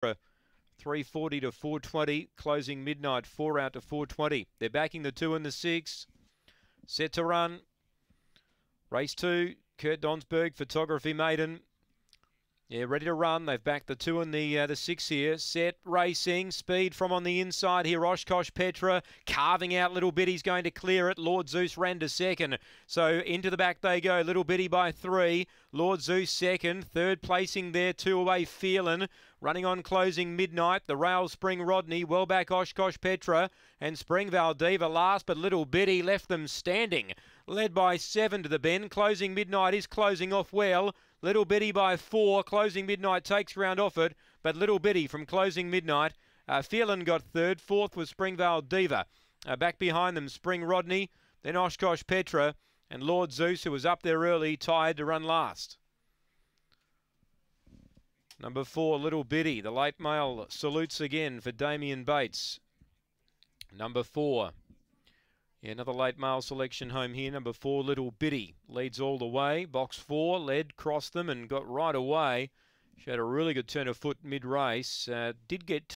340 to 420, closing midnight, four out to 420. They're backing the two and the six. Set to run. Race two, Kurt Donsberg, Photography Maiden. Yeah, ready to run. They've backed the two and the uh, the six here. Set racing. Speed from on the inside here. Oshkosh Petra carving out Little Bitty's going to clear it. Lord Zeus ran to second. So into the back they go. Little Bitty by three. Lord Zeus second. Third placing there. Two away Feeling. Running on closing midnight. The Rail Spring Rodney. Well back Oshkosh Petra. And Springvale Diva last, but Little Bitty left them standing. Led by seven to the bend. Closing midnight is closing off well. Little Bitty by four. Closing Midnight takes round off it, but Little Bitty from Closing Midnight. Uh, Phelan got third. Fourth was Springvale Diva. Uh, back behind them, Spring Rodney, then Oshkosh Petra, and Lord Zeus, who was up there early, tired to run last. Number four, Little Bitty. The late mail salutes again for Damien Bates. Number four, yeah, another late mail selection home here. Number four, Little Bitty leads all the way. Box four led, crossed them, and got right away. She had a really good turn of foot mid race. Uh, did get